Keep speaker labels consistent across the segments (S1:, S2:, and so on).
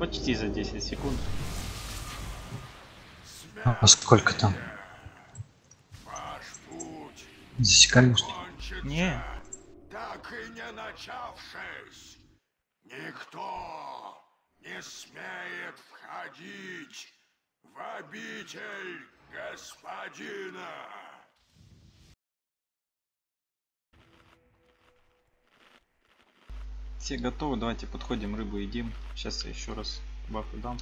S1: Почти за 10 секунд.
S2: А сколько там? Засекали,
S3: кончится,
S1: Не.
S3: так и не начавшись. Никто не смеет входить в обитель господина.
S1: Все готовы, давайте подходим, рыбу едим. Сейчас я еще раз бафы дам.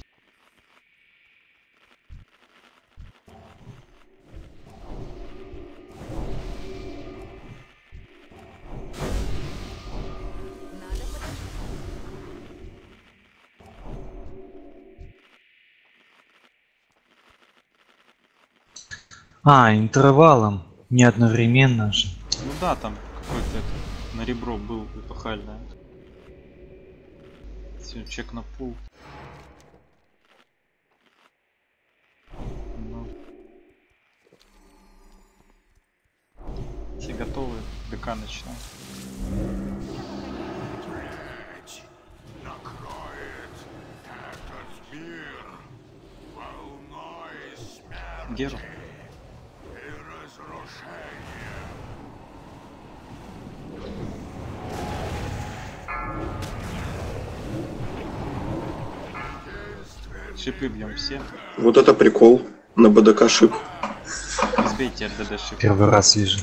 S2: А, интервалом. Не одновременно же.
S1: Ну да, там какой-то на ребро был эпохальное. Все, чек на пул. Ну. Все готовы? ДК
S3: смерти
S1: Геру. Шипы бьем все.
S4: Вот это прикол на БДК шип.
S1: Сбейте РДД шип.
S2: Первый раз вижу.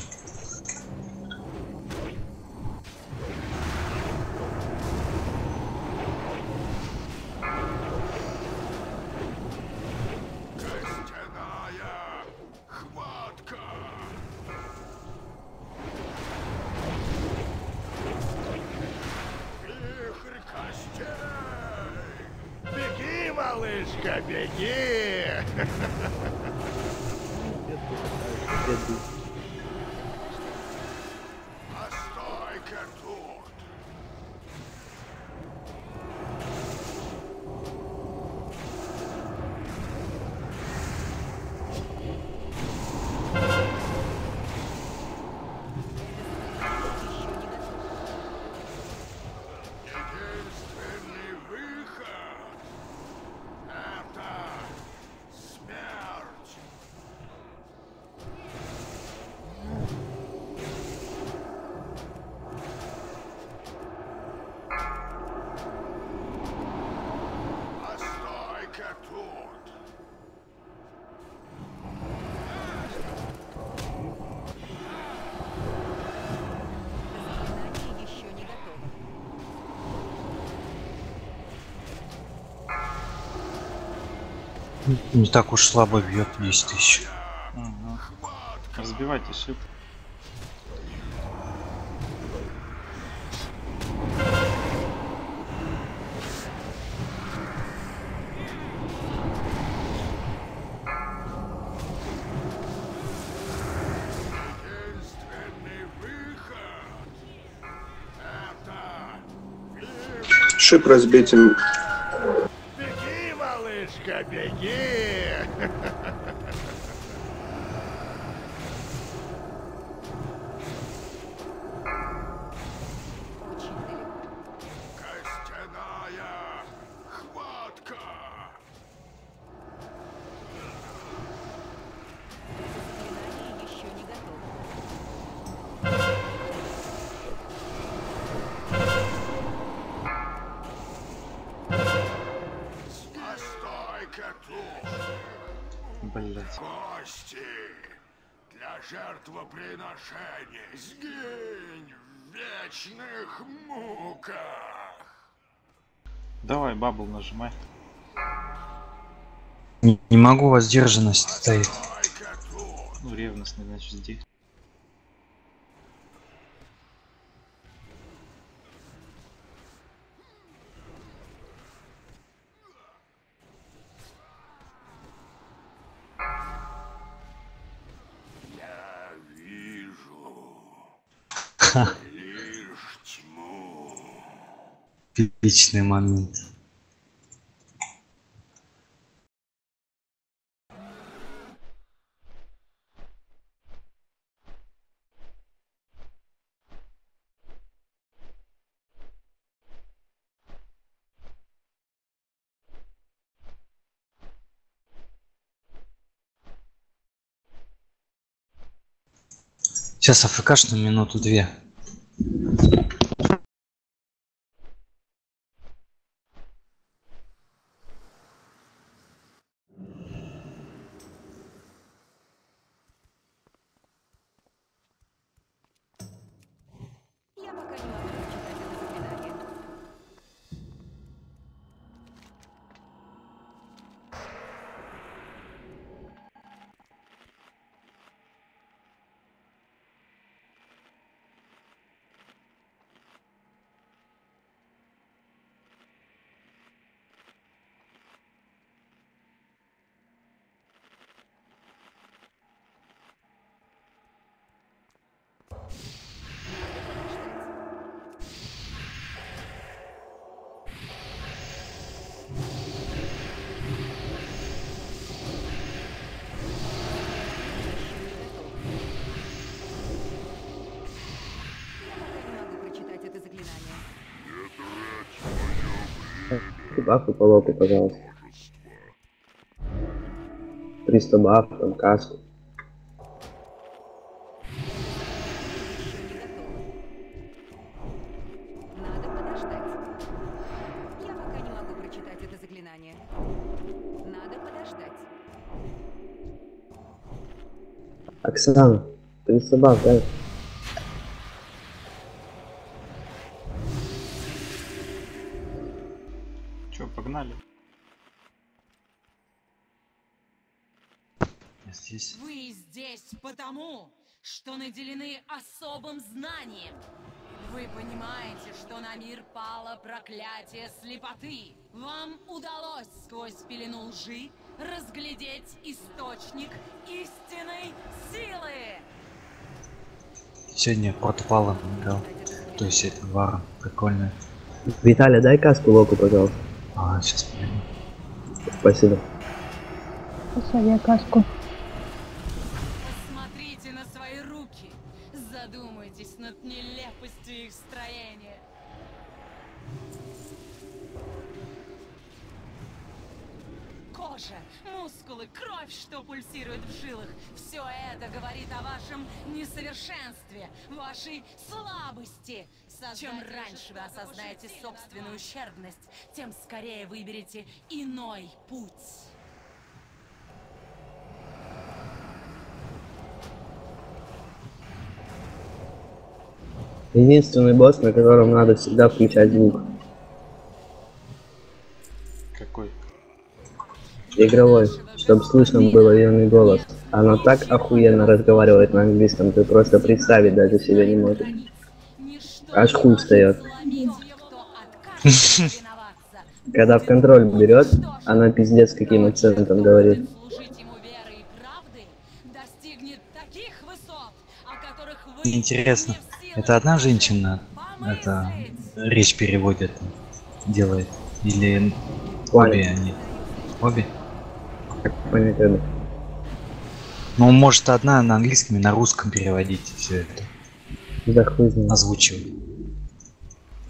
S5: Не
S2: так уж слабо бьет 10 тысяч.
S1: Ага. Разбивайте шип.
S4: Шип разбить им.
S1: нажимай.
S2: Не, не могу, воздержанность стоит.
S1: Ну, ревностный, значит, здесь.
S2: Ха. Типичный момент. Сейчас АФКш на минуту две.
S5: Я пока не могу прочитать это заклинание. Я пока не могу прочитать это заклинание.
S6: Бафы по лопу, пожалуйста. 300 баф, там каску.
S5: Еще не готово. Надо
S7: потому, что наделены особым знанием. Вы понимаете, что на мир пало проклятие слепоты. Вам удалось сквозь пелену лжи разглядеть источник истинной силы.
S2: Сегодня портпалом играл. То есть это варом. Прикольно.
S6: Виталий, дай каску локу, пожалуйста.
S2: А, сейчас пойду.
S6: Спасибо.
S8: Посадя каску.
S7: Чем раньше вы осознаете собственную ущербность, тем скорее выберете иной путь.
S6: Единственный босс, на котором надо всегда включать звук.
S1: Какой?
S6: Игровой, чтобы слышно было ее голос. Она так охуенно разговаривает на английском, ты просто представить даже себе не можешь. Аж хуй встает. Когда в контроль берет, она пиздец каким акцентом говорит.
S7: Служить ему верой и правдой, достигнет таких высот, о которых вы
S2: Интересно, это одна женщина это речь переводит, делает? Или обе они? Обе?
S6: Это?
S2: Ну, может, одна на английском и на русском переводить все это,
S6: Да хуй знает.
S2: озвучивать.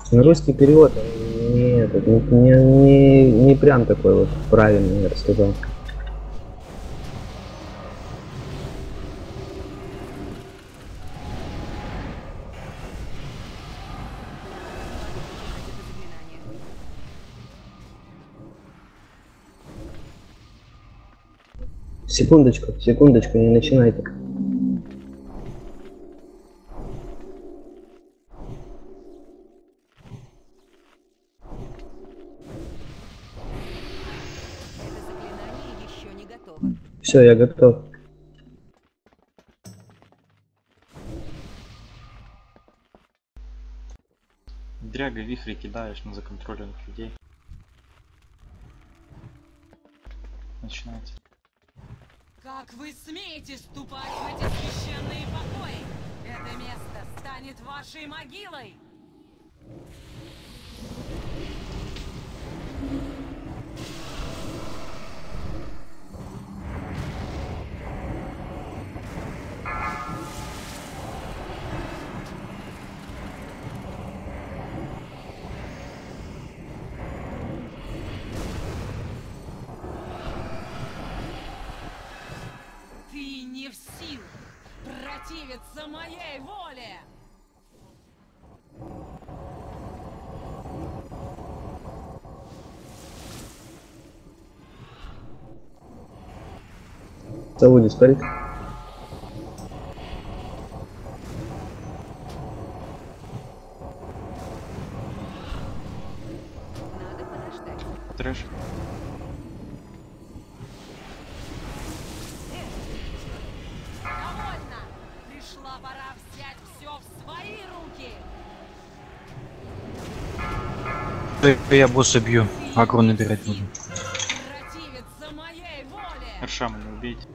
S6: Ну, русский перевод, не, этот, не, не, не, не прям такой вот правильный, я бы сказал. Секундочку, секундочку, не начинайте. Все, я готов.
S1: Дряга вихри кидаешь на законтролленных людей. Начинайте.
S7: Как вы смеете ступать в эти священные покои? Это место станет вашей могилой. Не в силах противится моей воле!
S6: Саудис, парик.
S2: Да Я босса бью. Агро набирать буду.
S1: Эршама не убейте.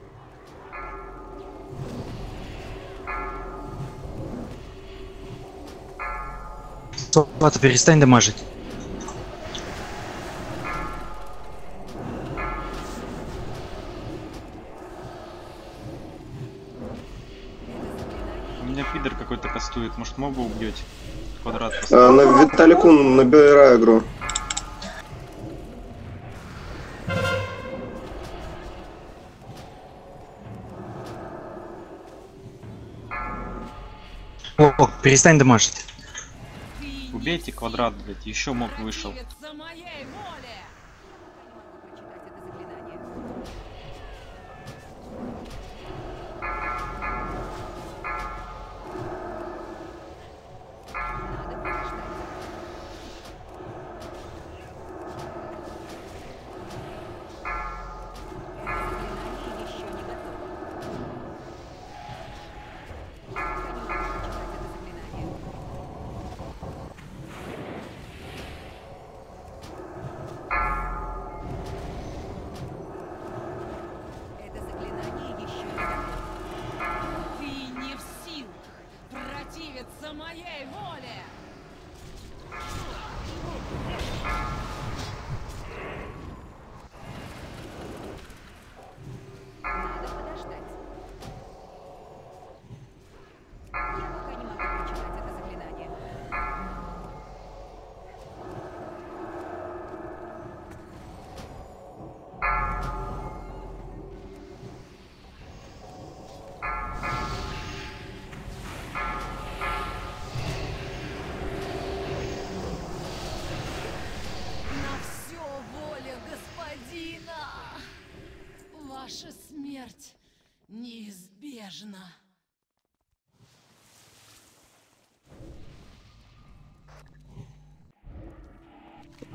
S2: Ладно, перестань дамажить.
S1: У меня пидор какой-то кастует. Может моба убьете? Квадрат
S4: А, на Виталику набираю игру.
S2: О, перестань дамажить.
S1: Убейте квадрат, блядь. Еще моб вышел.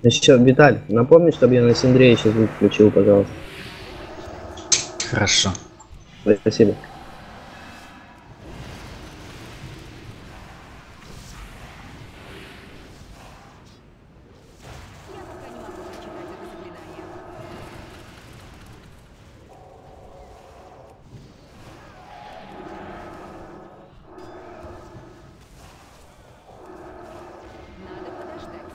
S5: Еще,
S6: Виталь, напомни, чтобы я на Синдрее еще звук включил, пожалуйста.
S2: Хорошо.
S6: Спасибо.
S5: Я пока не могу прочитать это заклинание. Надо подождать.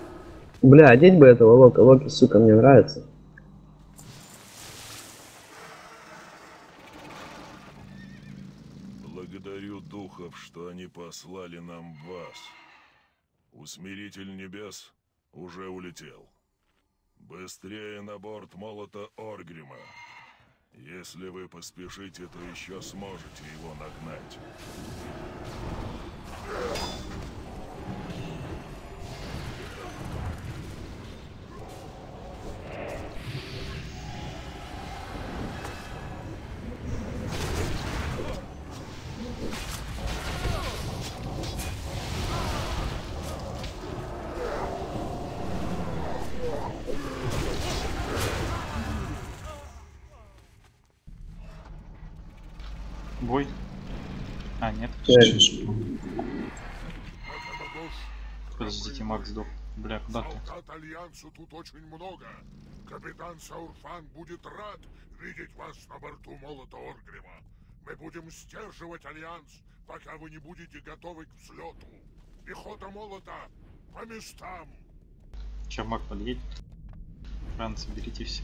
S6: Бля, одеть бы этого Лока. Локи, сука, мне нравится.
S3: Благодарю духов, что они послали нам вас. Усмиритель небес уже улетел. Быстрее на борт молота Оргрима. Если вы поспешите, то еще сможете его нагнать.
S1: Подождите, Макс сдох. Бля, куда ты?
S3: Солдат Альянса тут очень много. Капитан Саурфан будет рад видеть вас на борту молота Оргрима. Мы будем сдерживать Альянс, пока вы не будете готовы к взлету. Пехота молота по местам.
S1: Че, Мак подъедет? Франц, берите все.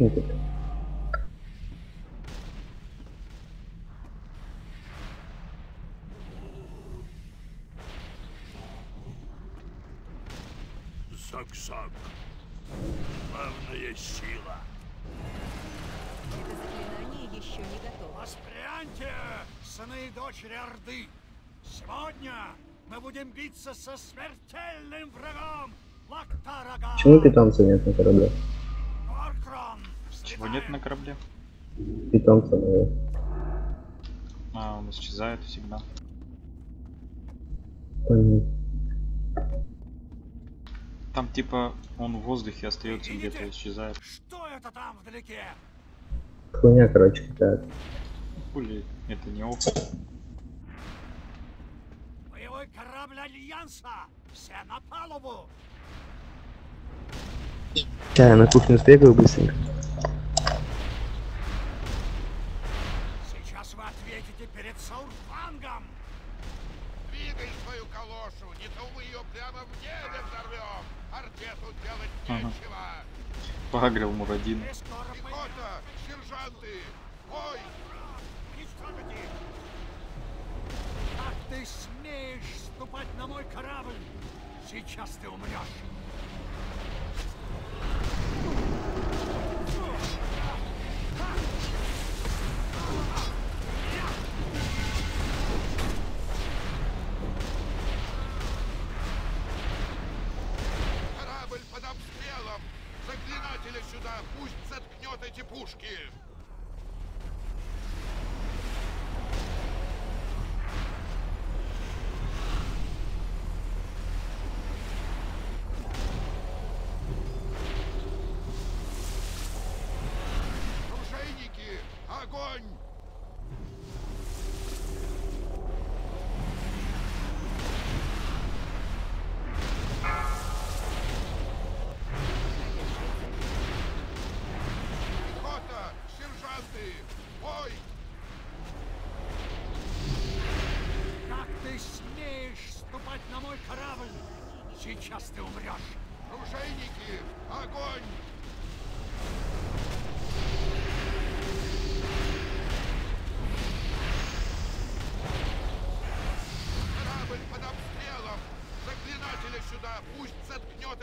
S1: этот.
S3: Сак-сак. Главная сила.
S5: Заклинание еще не готово.
S9: Воспряньте, сыны и дочери Орды! Сегодня мы будем биться со смертельным врагом! Лактарага!
S6: Почему питомца нет на корабле?
S1: Чего нет на корабле?
S6: Питомца моего.
S1: А, он исчезает всегда.
S6: Понятно.
S1: Там типа он в воздухе остается где-то исчезает.
S9: Что это там вдалеке?
S6: Хуйня, короче, какая-то.
S1: Хули, это не опыт.
S9: Боевой корабль Альянса! Все на палубу!
S6: Я на кухню сбегаю быстренько.
S1: Ага. Погрел Мурадин.
S9: Как ты смеешь ступать на мой корабль? Сейчас ты умрешь!
S3: Эти пушки!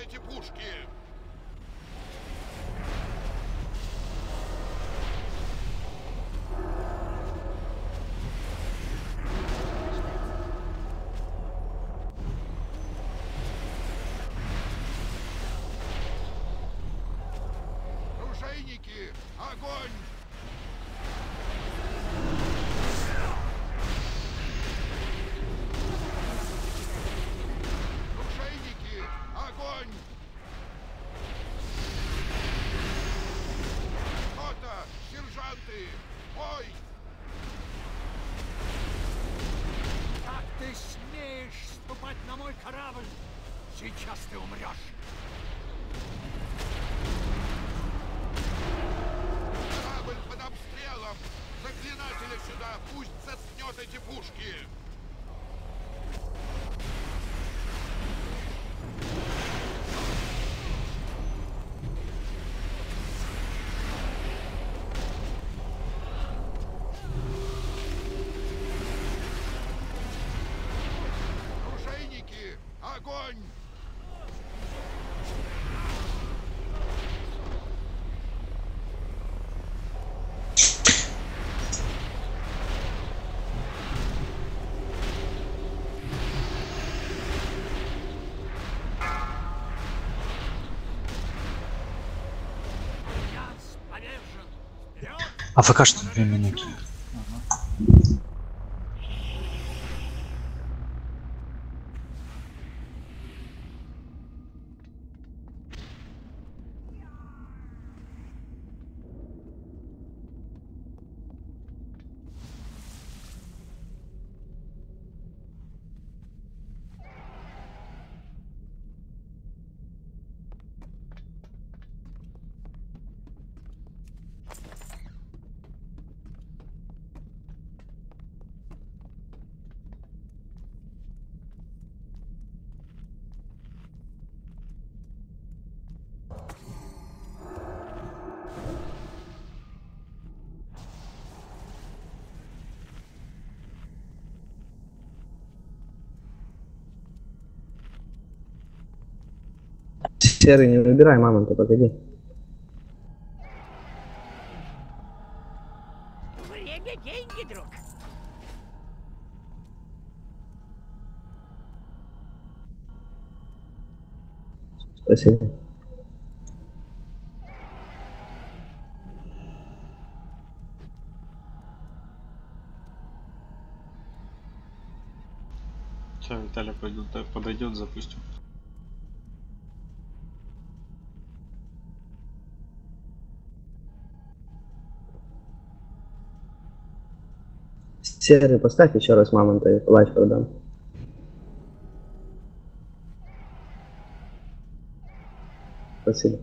S3: Эти пушки! Оружейники, огонь!
S9: Вперед!
S2: АФК что две минуты.
S6: Серый, не выбирай мамонта, погоди.
S9: Время – деньги, друг.
S6: Спасибо.
S1: Сейчас Виталий пойдет, да, подойдет, запустим.
S6: Серый, поставь еще раз мамонта и плащ продам. Спасибо.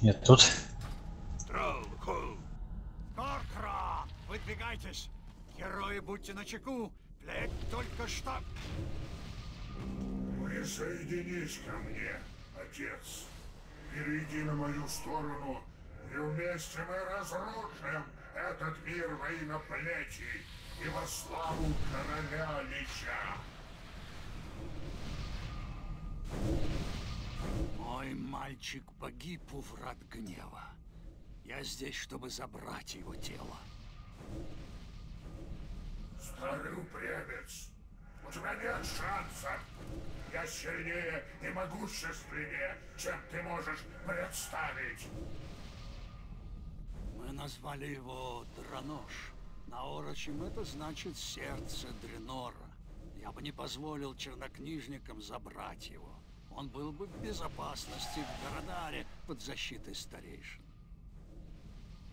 S2: Я тут.
S9: Будьте начеку. Плеть только что...
S3: Присоединись ко мне, отец. Перейди на мою сторону, и вместе мы разрушим этот мир во имя плети и во славу короля Лича.
S9: Мой мальчик погиб у врат гнева. Я здесь, чтобы забрать его тело.
S3: Старый упрямец, у тебя нет шанса. Я сильнее и могущественнее, чем ты можешь представить.
S9: Мы назвали его Дранош. На орочем это значит сердце Дренора. Я бы не позволил чернокнижникам забрать его. Он был бы в безопасности в Городаре под защитой старейшин.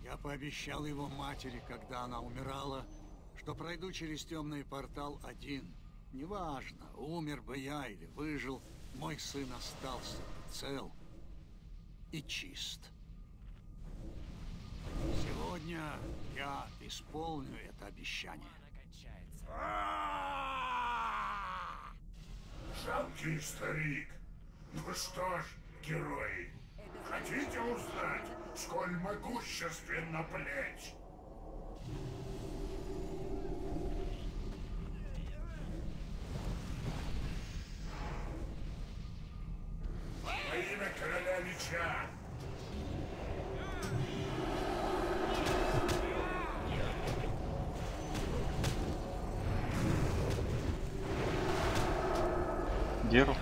S9: Я пообещал его матери, когда она умирала, что пройду через темный портал один. Неважно, умер бы я или выжил, мой сын остался бы цел и чист. Сегодня я исполню это обещание.
S3: Жалкий старик. Ну что ж, герои, хотите узнать, сколь могущественна плеть? Во имя короля Лича
S1: Геру.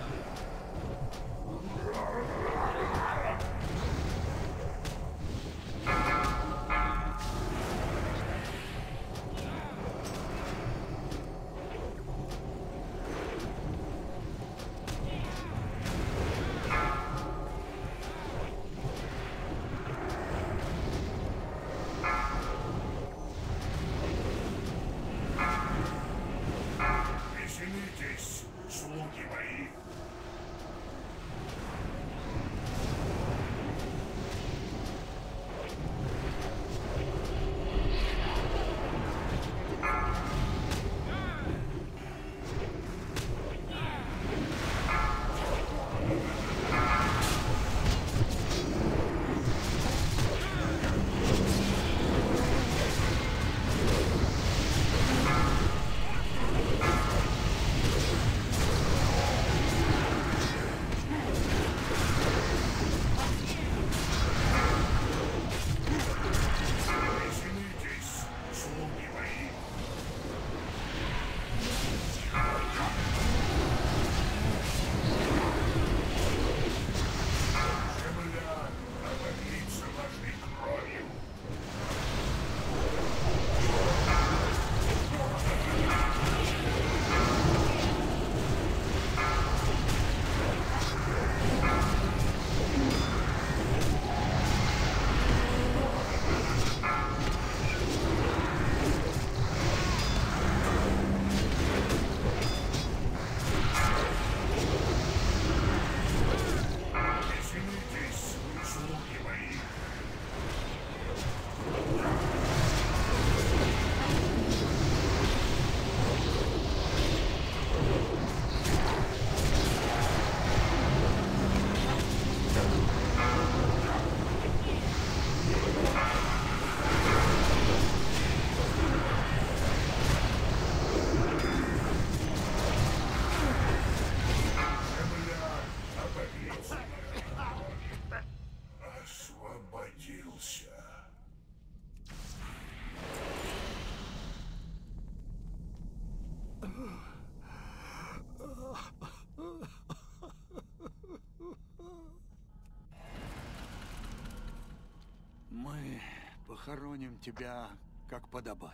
S9: Похороним тебя, как подобает.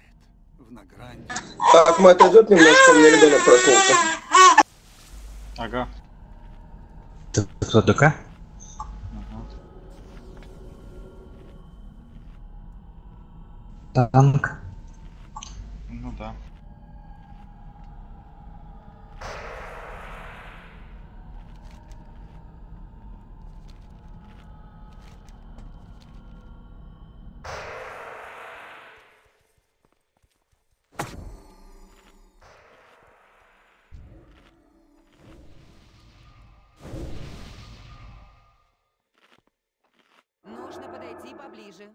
S9: В награнде.
S4: Так, мы отойдет немножко, у меня ребенок проснулся.
S1: Ага.
S2: Ты кто, ДК?
S1: ага.
S2: Танк.
S5: Нужно подойти поближе.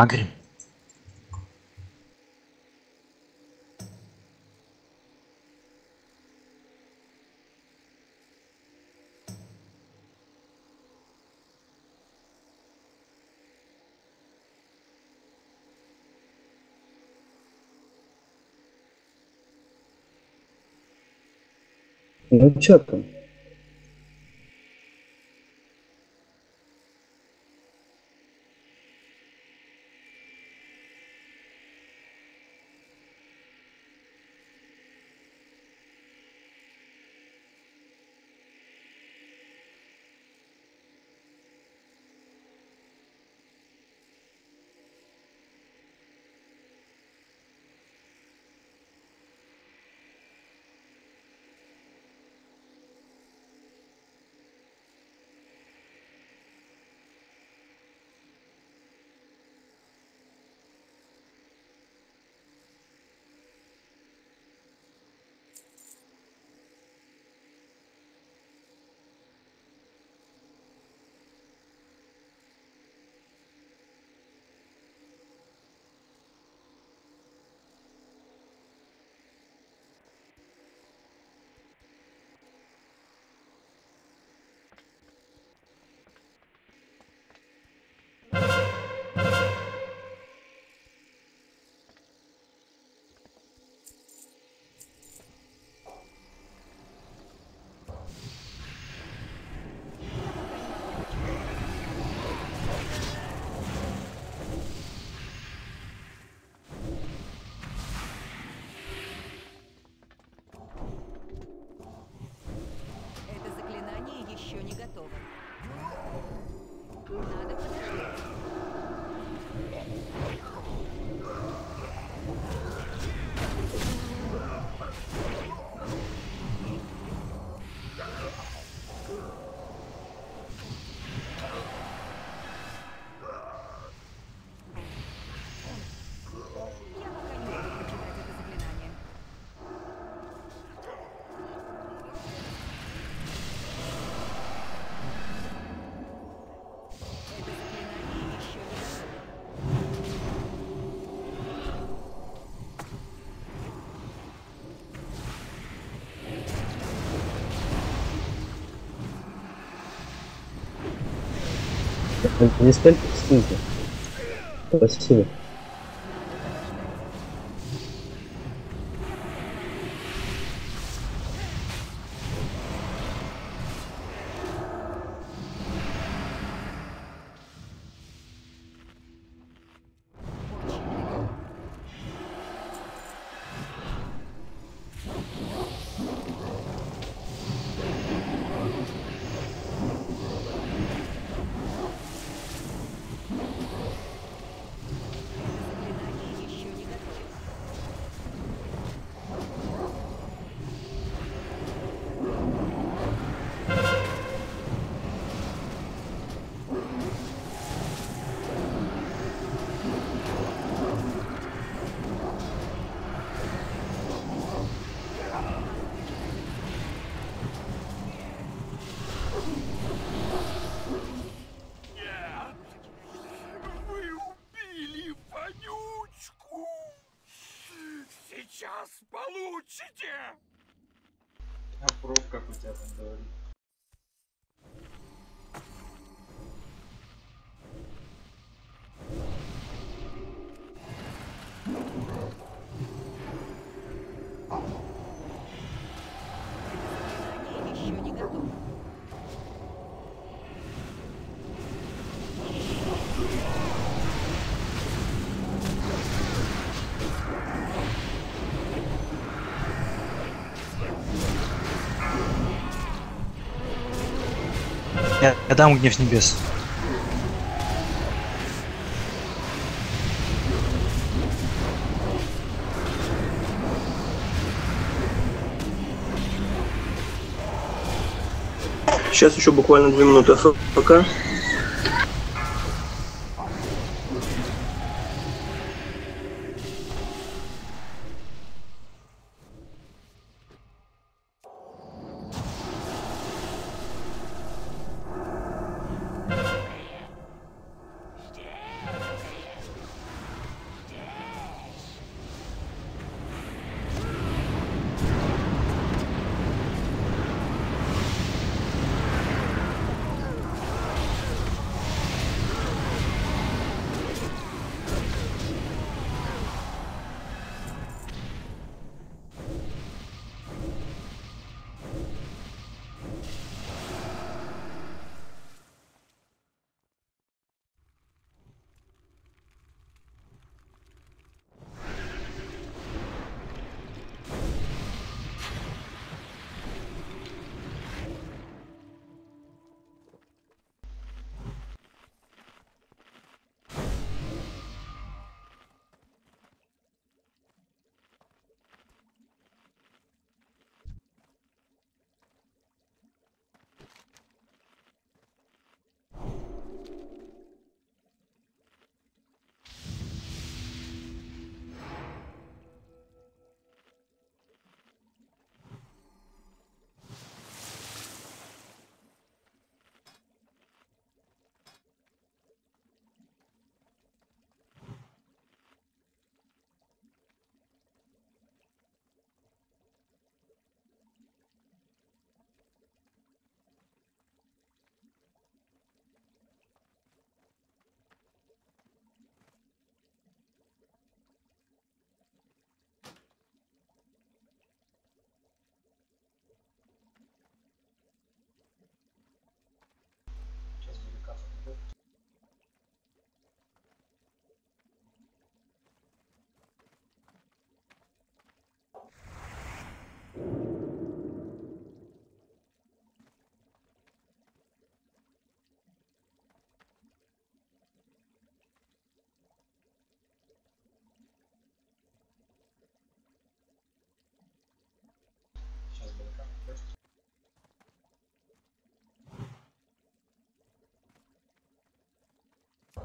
S2: Агрим.
S6: Ну чё там?
S5: Диспель, скиньте. Спасибо.
S2: Я, я дам гнев небес.
S4: Сейчас еще буквально две минуты ФК.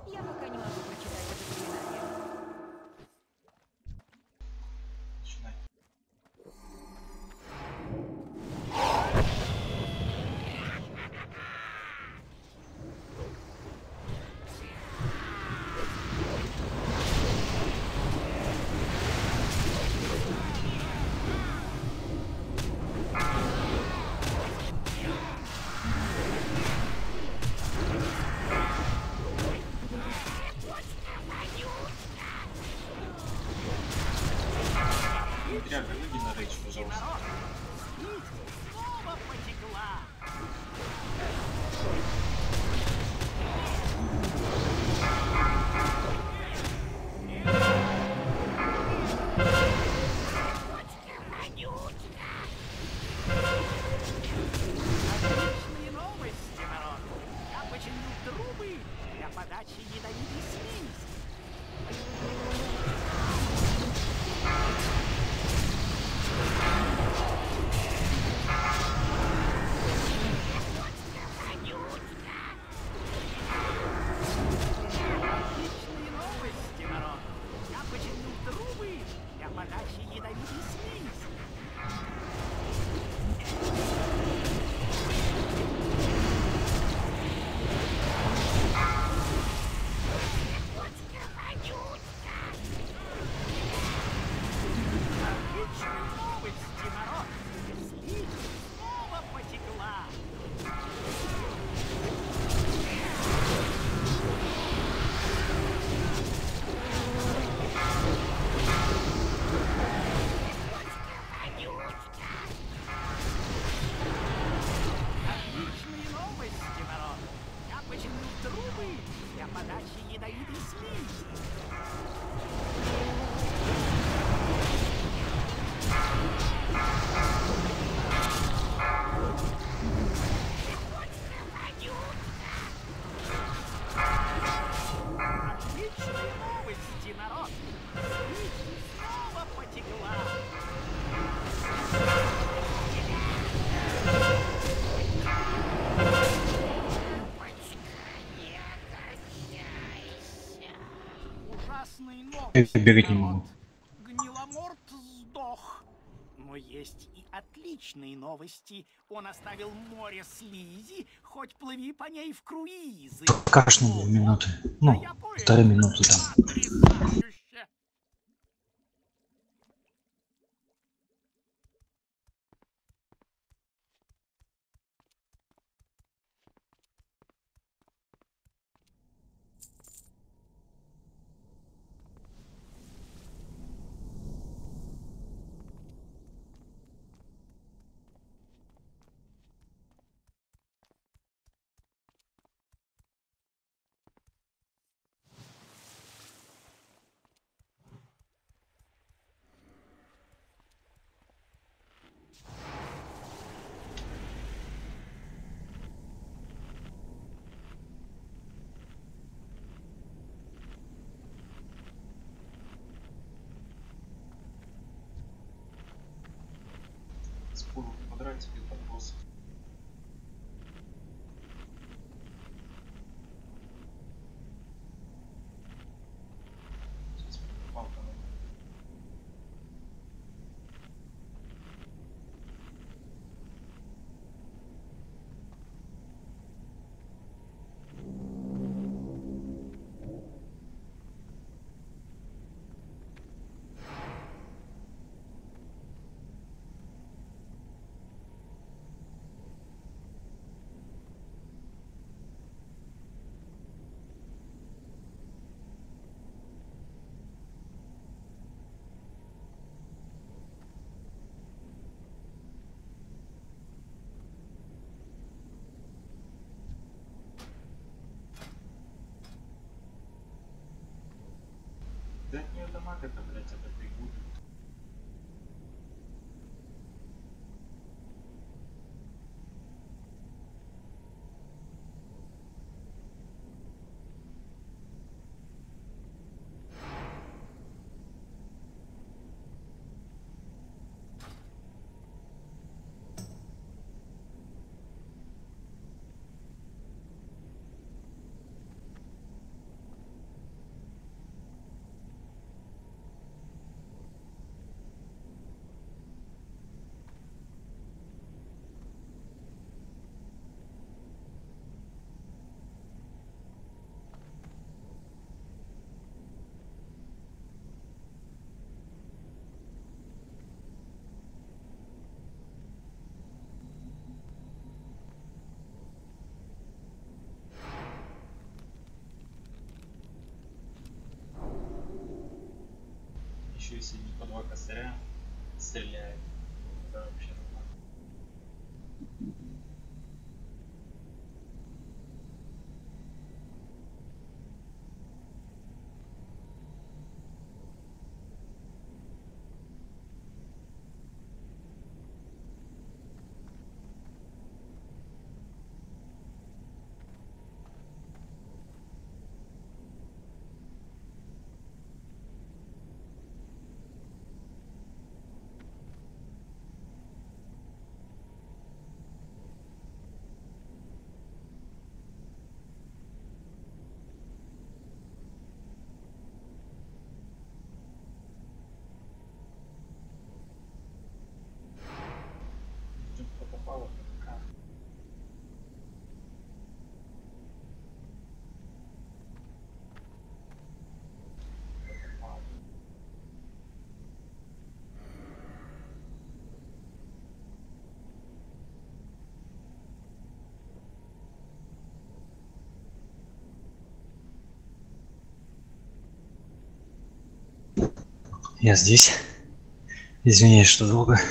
S1: Я пока не могу
S2: бегать не могу.
S10: Гниломорт сдох. Но есть и отличные новости. Он оставил море слизи, хоть плыви по ней в круизы.
S2: Кашну минуты. Ну, полторы минуты там.
S1: Да от нее дамаг это, блядь, это пригуд. Если не по два косаря, стреляет. Это вообще
S2: Я здесь. Извиняюсь, что долго.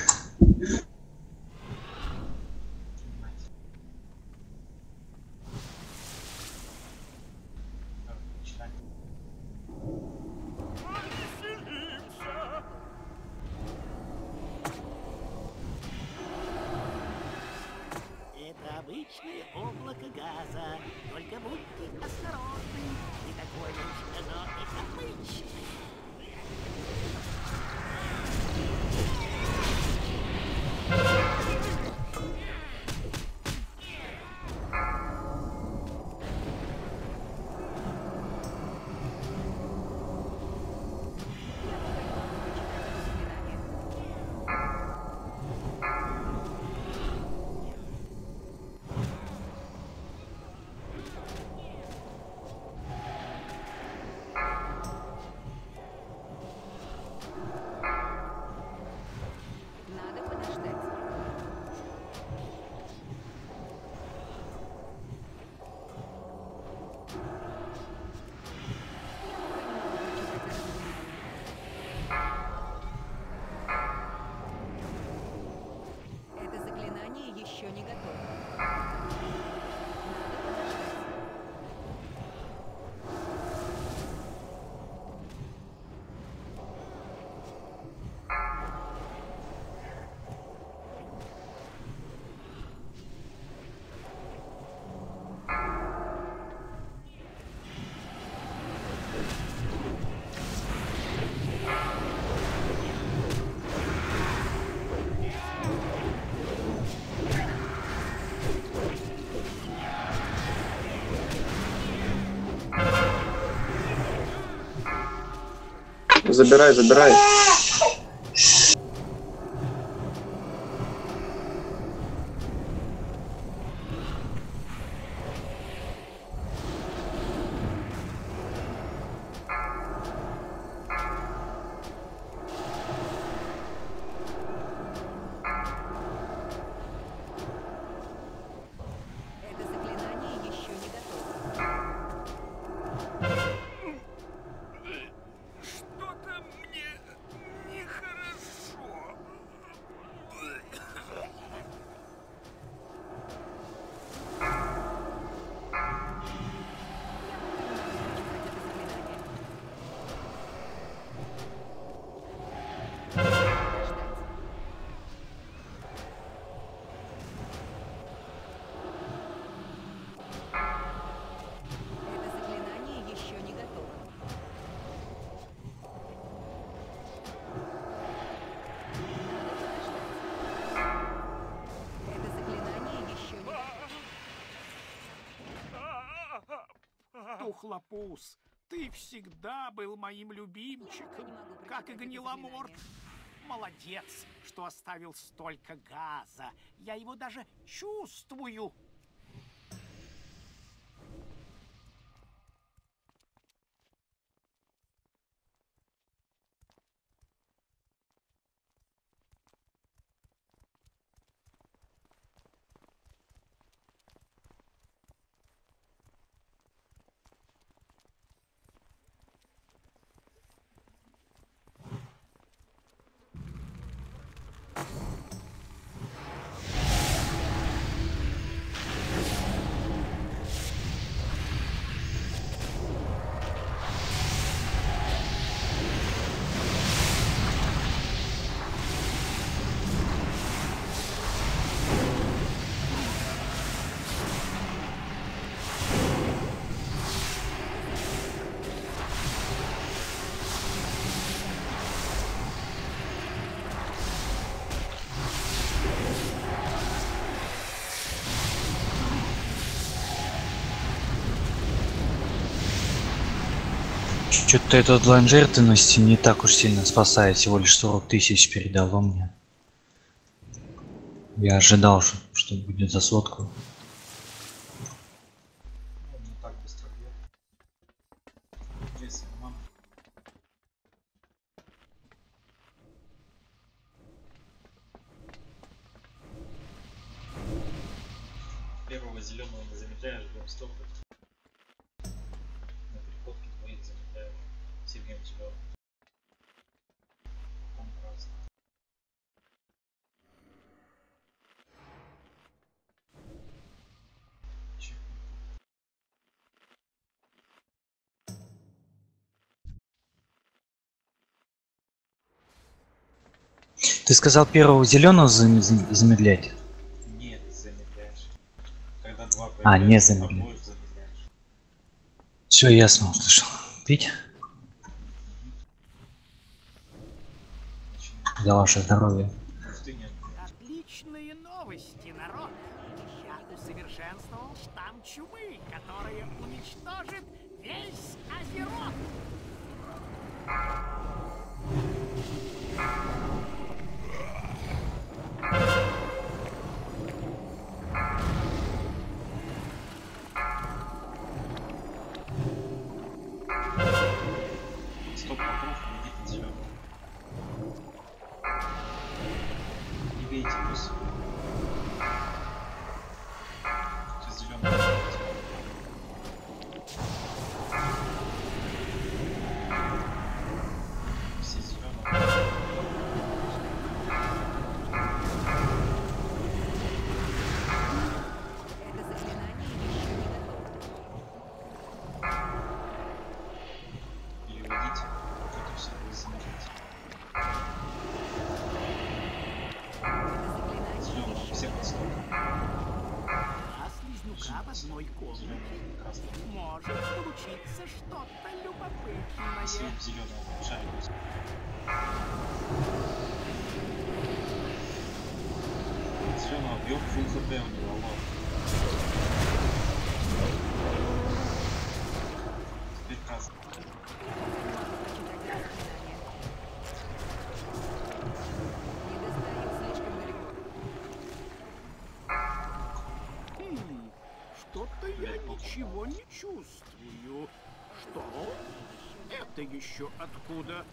S5: Забирай, забирай.
S10: Тухлопус, ты всегда был моим любимчиком, как и гниламорт. Молодец, что оставил столько газа. Я его даже чувствую.
S1: Что-то этот лайн жертвенности не так уж сильно спасает, всего лишь 40 тысяч передало мне. Я ожидал, что будет за сотку. Ты сказал первого зеленого зам замедлять?
S10: Нет, замедляешь. Когда два
S1: а, не замедляешь. Все ясно услышал. Пить? За ваше здоровье.
S10: сип зеленого шарика. Зеленого бьем фул хп у него,
S5: алло. Что-то я ничего не чувствую. Что? Это еще откуда?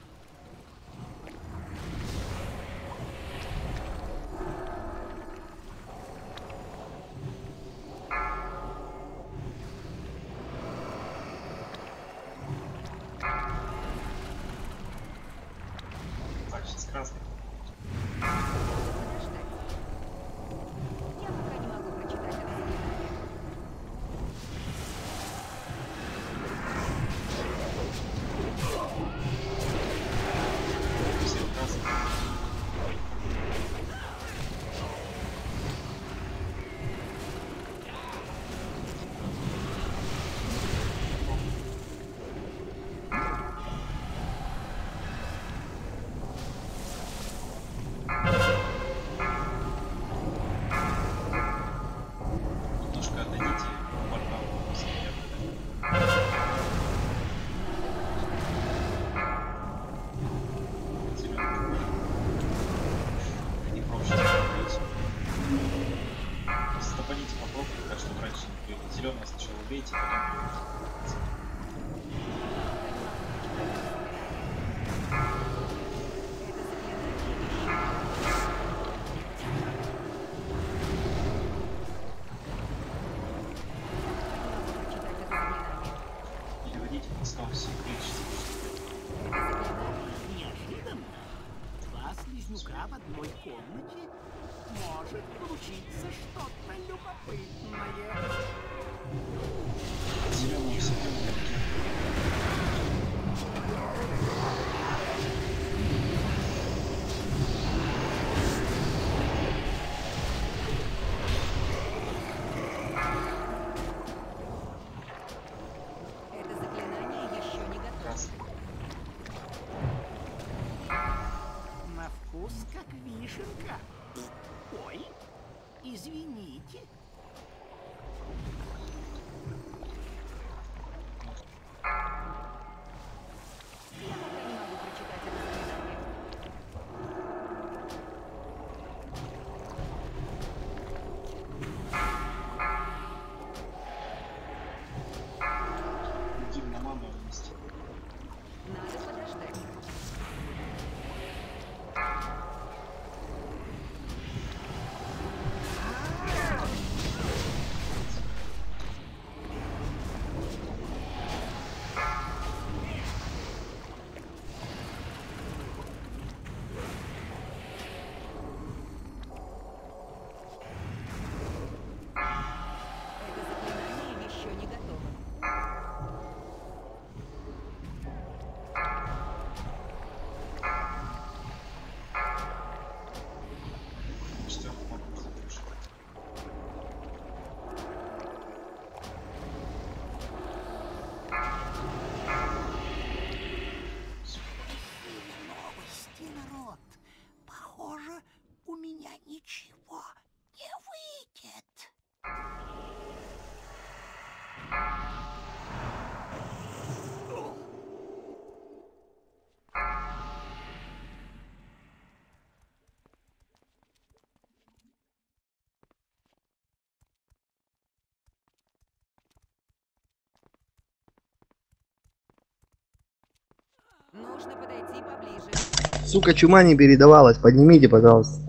S6: Сука, чума не передавалась, поднимите, пожалуйста.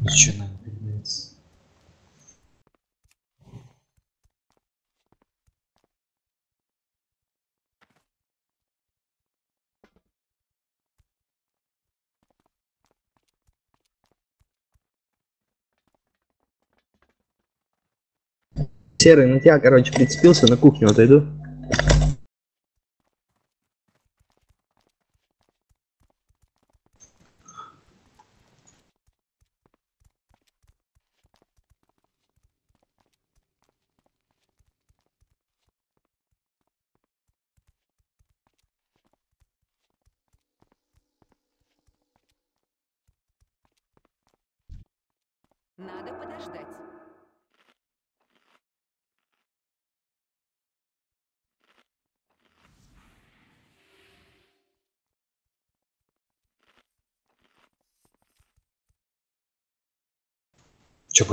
S5: Ничего надо передается.
S6: Серый, на тебя, короче, прицепился, на кухню отойду.
S2: Надо подождать.
S5: Че,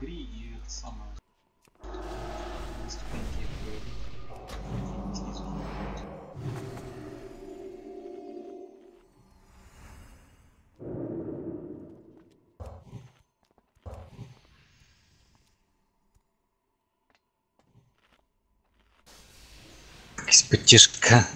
S1: Агри и это самое.
S5: Из-под тишка.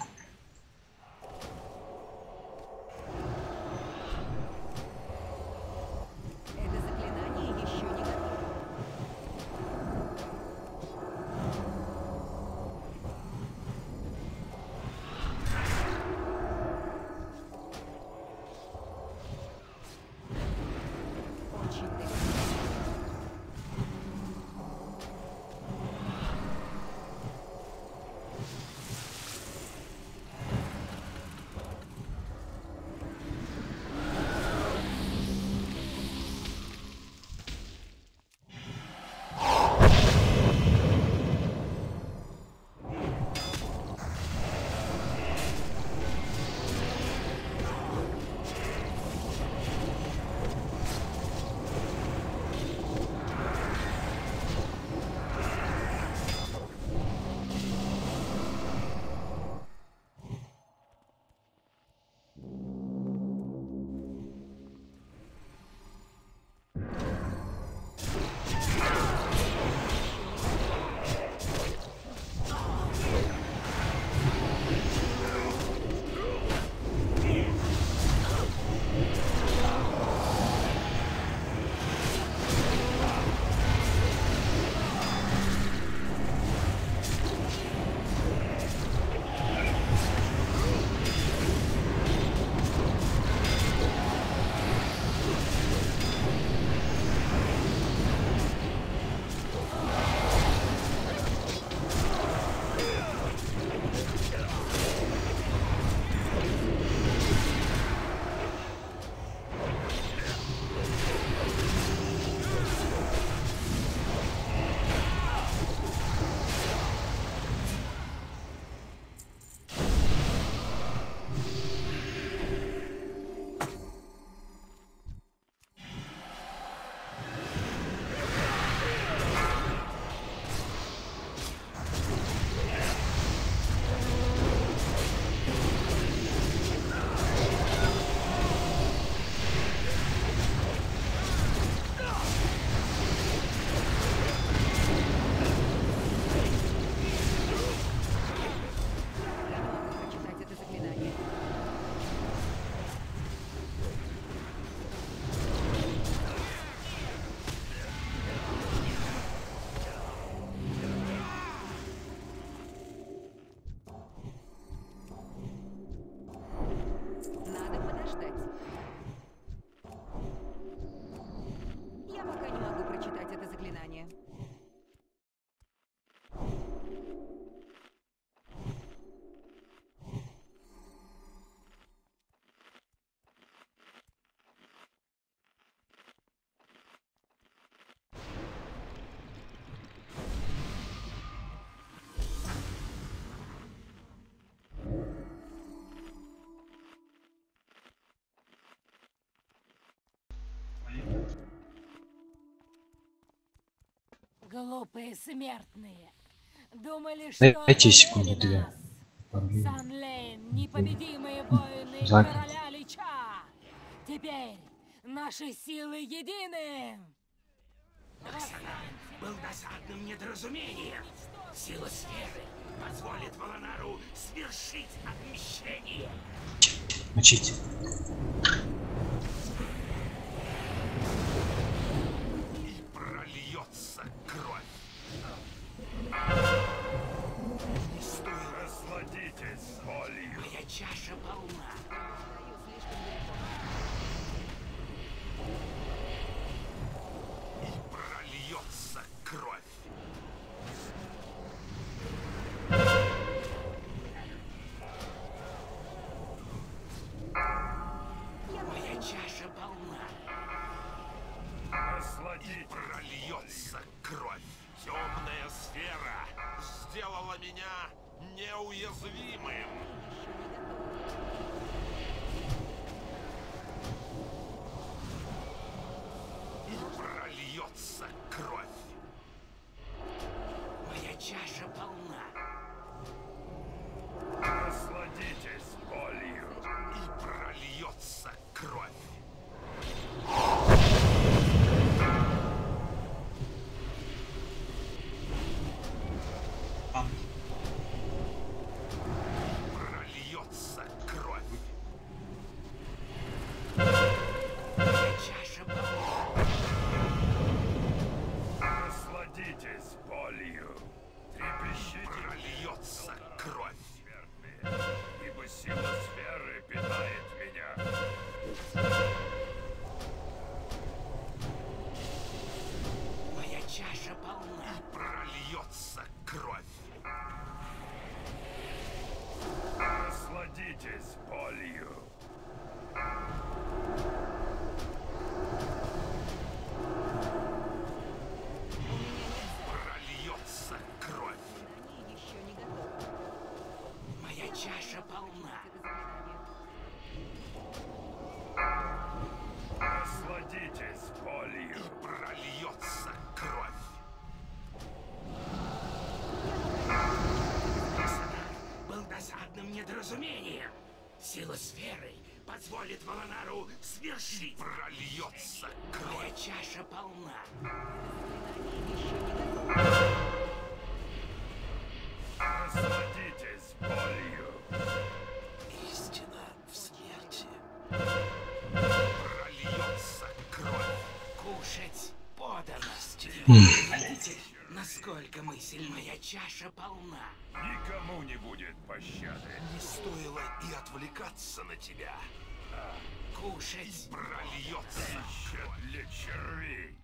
S2: заклинание.
S7: Глупые смертные. Думали, что
S5: Дайте секунду две.
S7: Санлейн, непобедимые воины
S5: Зак.
S7: короля Лича. Теперь наши силы едины.
S11: был досадным недоразумением. Сила сферы позволит Волонару свершить отмещение.
S5: Мочите.
S11: Полна.
S12: Насладитесь болью. И прольется кровь.
S11: был досадным недоразумением. Сила сферы позволит Волонару свершить.
S12: Прольется
S11: Моя
S12: кровь.
S11: чаша полна.
S12: Насладитесь болью.
S11: Истина в смерти.
S12: Прольется кровь.
S11: Кушать подано. Видите, насколько мы сильны? Моя чаша полна.
S12: Никому не будет пощады.
S11: Не стоило и отвлекаться на тебя. Кушать
S12: Прольется Пища для червей.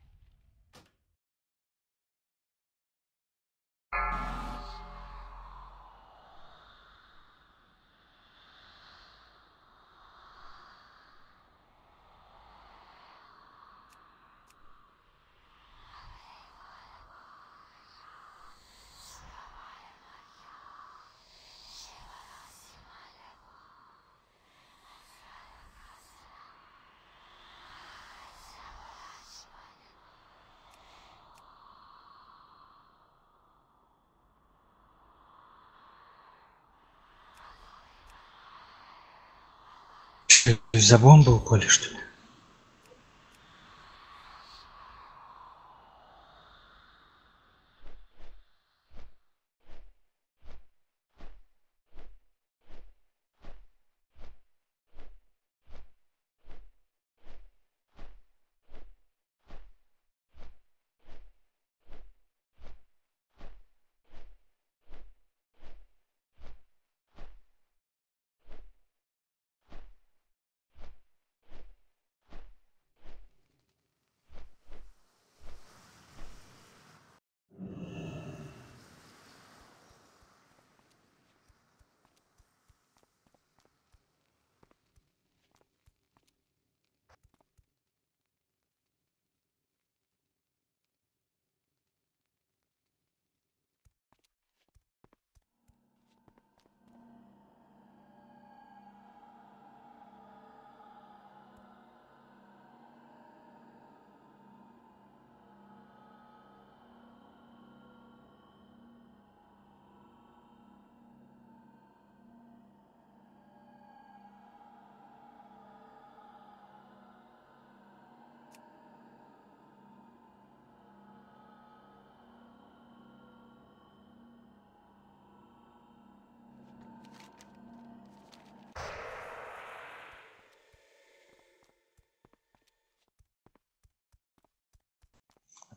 S5: Что, из-за бомбы упали, что ли?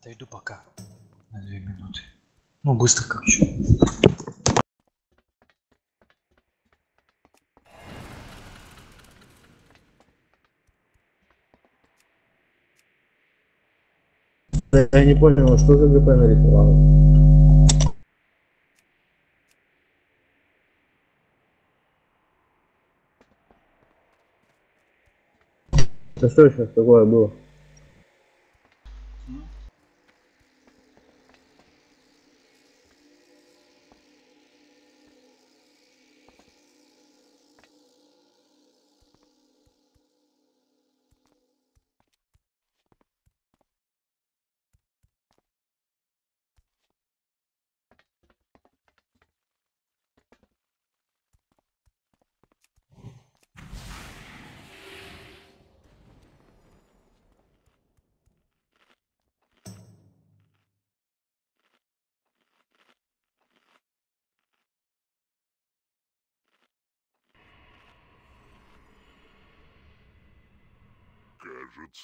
S2: Отойду пока. На две минуты. Ну, быстро как еще.
S6: Я не понял, что за ГП нарисовал? Это что сейчас такое было?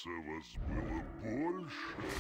S5: Кажется, вас было больше.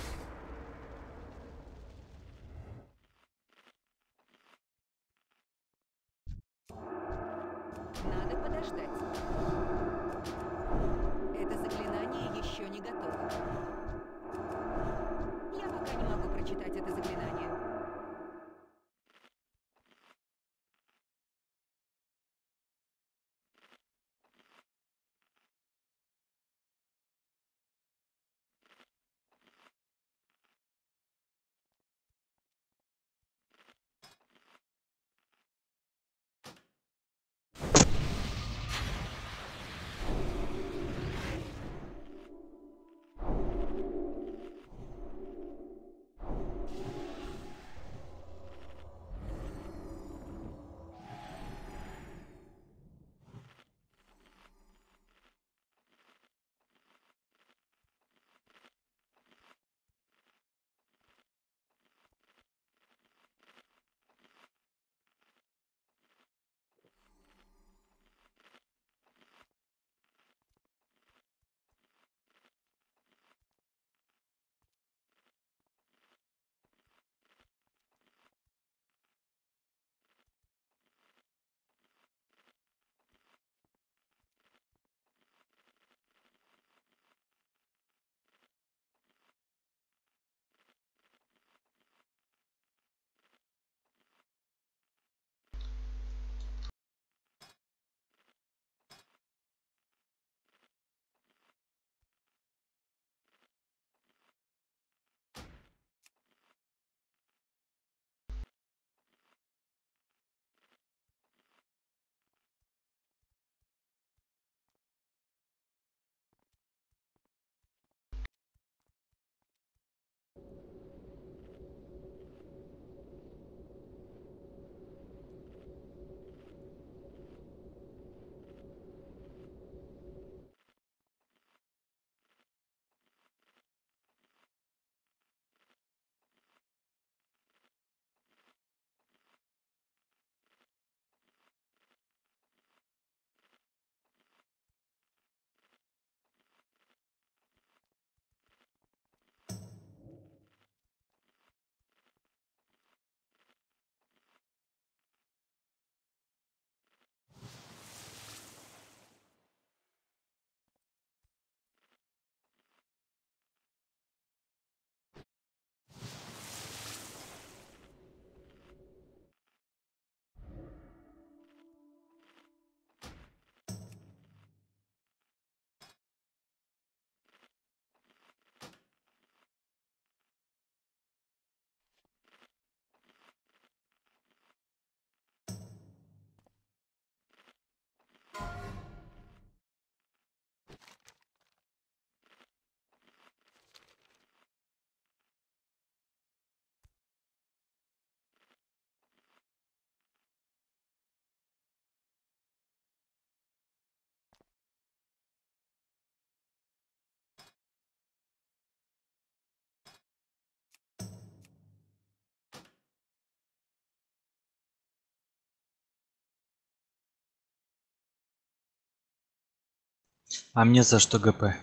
S2: А мне за что ГП?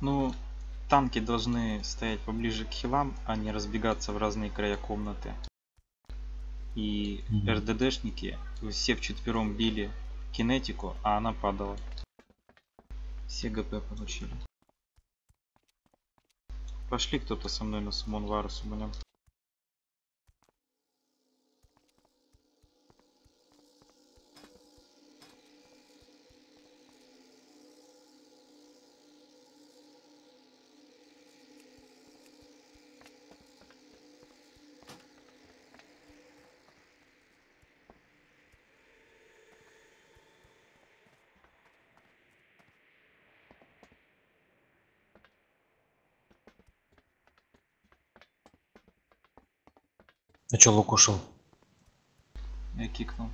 S1: Ну, танки должны стоять поближе к хилам, а не разбегаться в разные края комнаты. И
S2: Мгм.
S1: РДДшники все вчетвером били кинетику, а она падала. Все ГП получили. Пошли кто-то со мной на Сумон Варус убанем.
S2: Чё лук?
S1: Я кикнул.